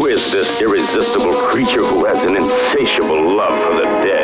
Who is this irresistible creature who has an insatiable love for the dead?